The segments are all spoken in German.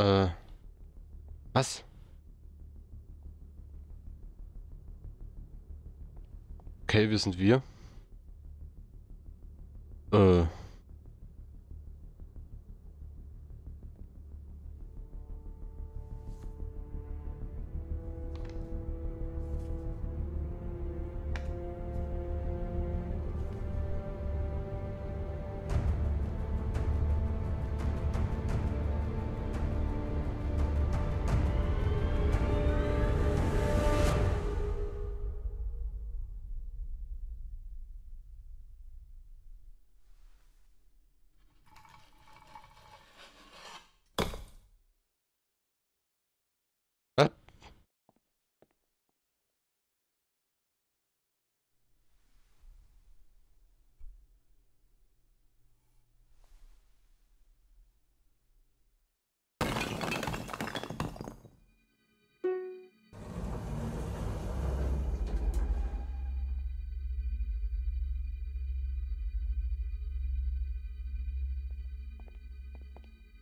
Äh. Was? Okay, wir sind wir.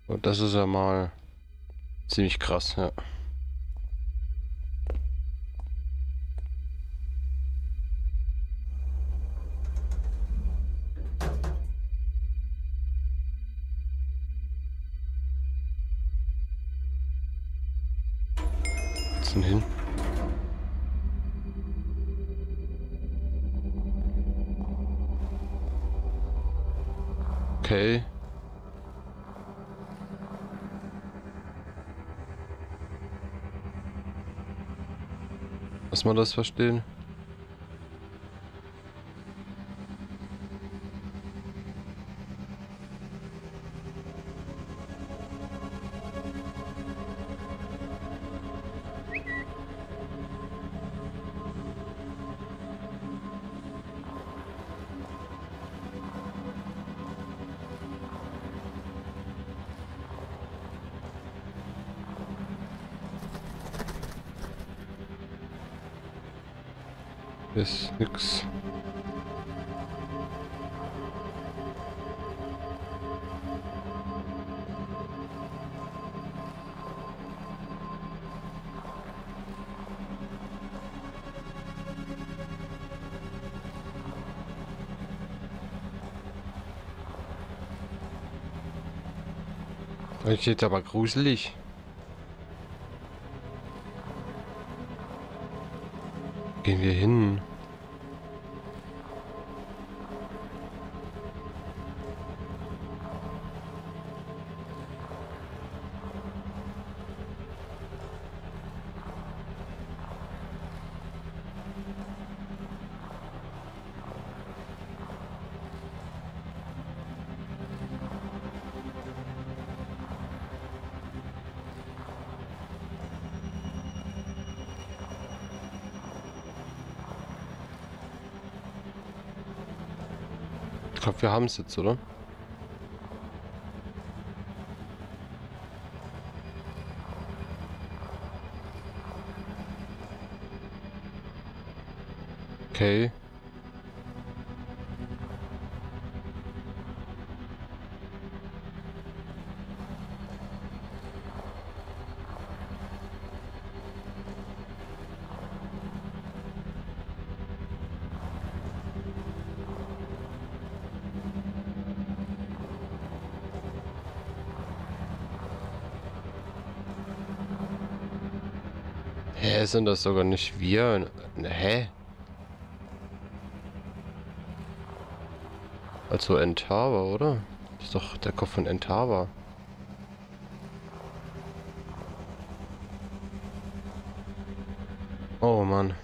Das ist ja mal ziemlich krass, ja. Hin? Okay. Muss man das verstehen? Ist nix. Das steht aber gruselig. Gehen wir hin. Ich glaube, wir haben es jetzt, oder? Okay. Hä, sind das sogar nicht wir? Hä? Also Entava, oder? Das ist doch der Kopf von Entava. Oh Mann.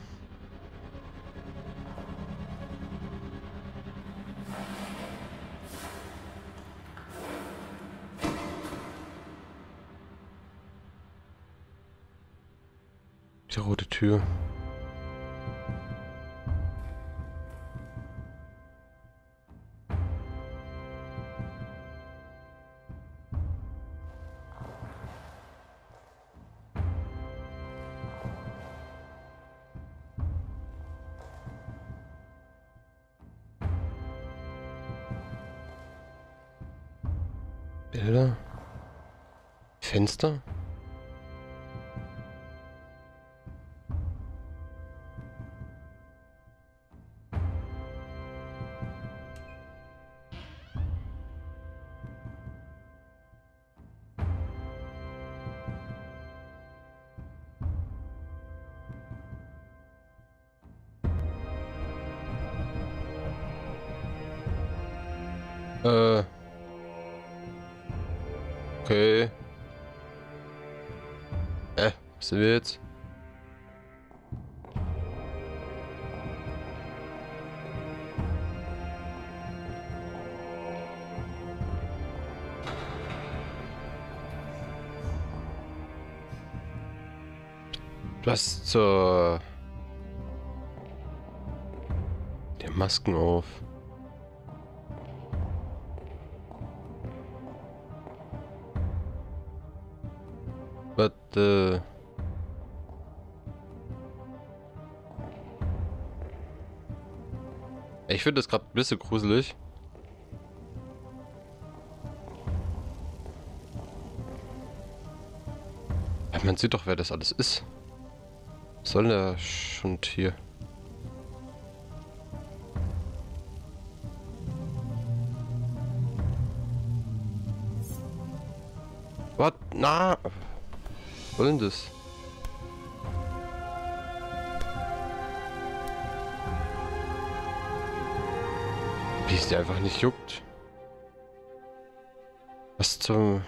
Die rote Tür. Bilder. Fenster? Äh. Okay. Äh, was sind wir jetzt? Hast zur... Die Masken auf. Äh... Ich finde das gerade ein bisschen gruselig. Man sieht doch, wer das alles ist. Was soll denn der Schund hier? Was? Na! Soll denn das? Wie es dir einfach nicht juckt. Was zum...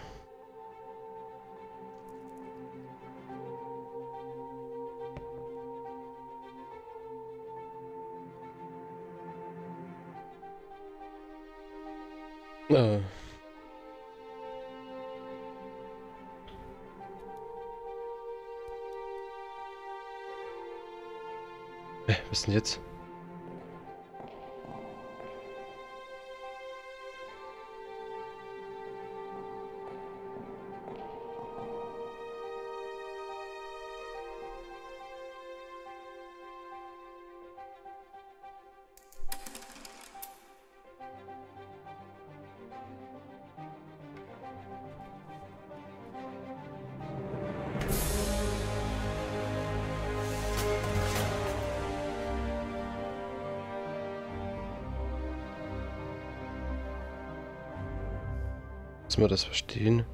Was denn jetzt? Muss man das verstehen?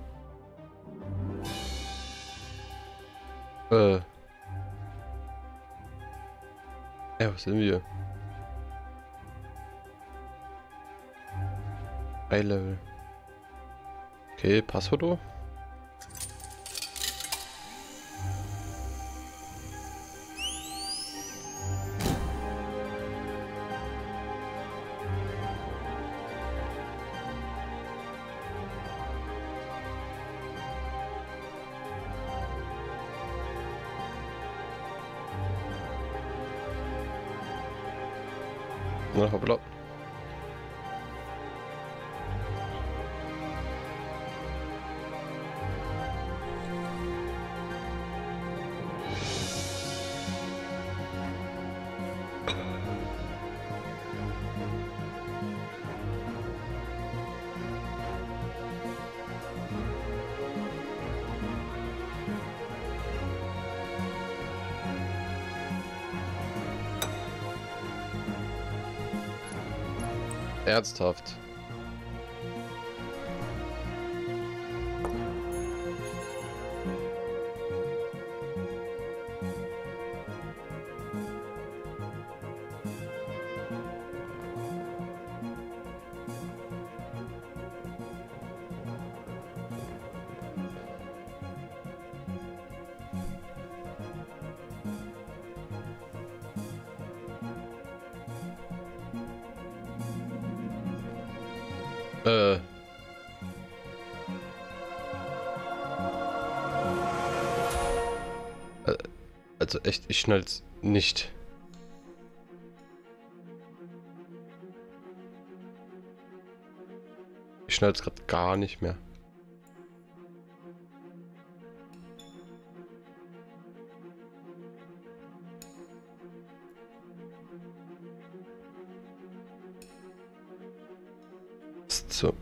Äh. Ja, was sind wir? High Level. Okay, Passfoto. Na, hoppla. Ernsthaft. Äh. Äh, Also echt, ich schnall's nicht. Ich schnall's gerade gar nicht mehr. So.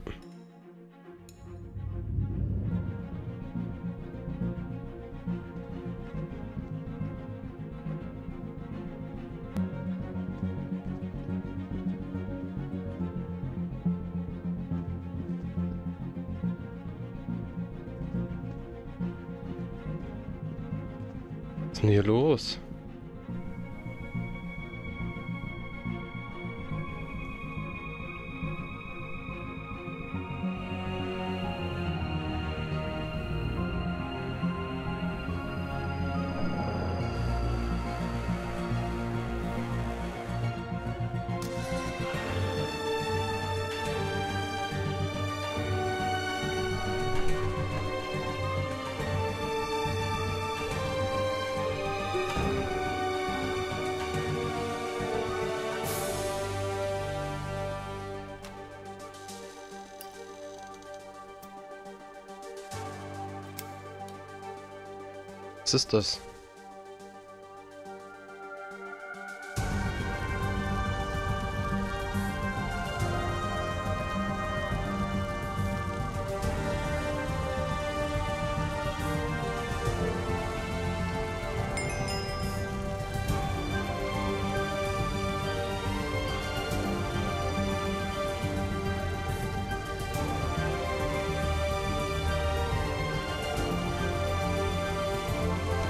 Was ist denn hier los? Ist das?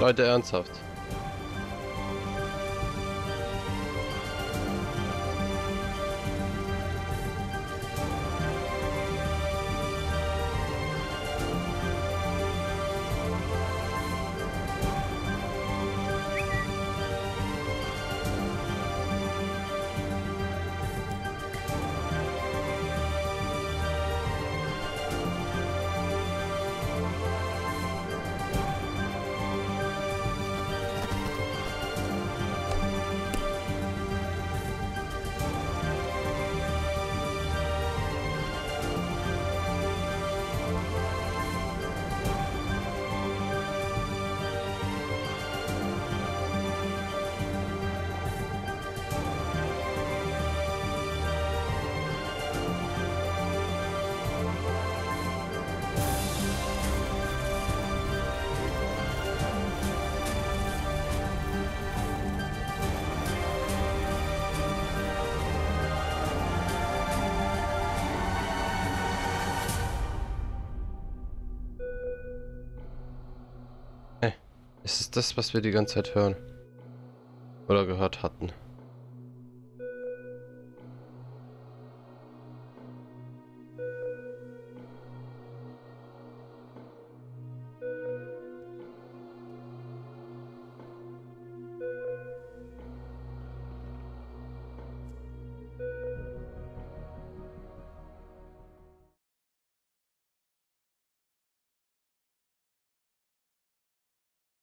Leute, ernsthaft. Ist es das, was wir die ganze Zeit hören? Oder gehört hatten?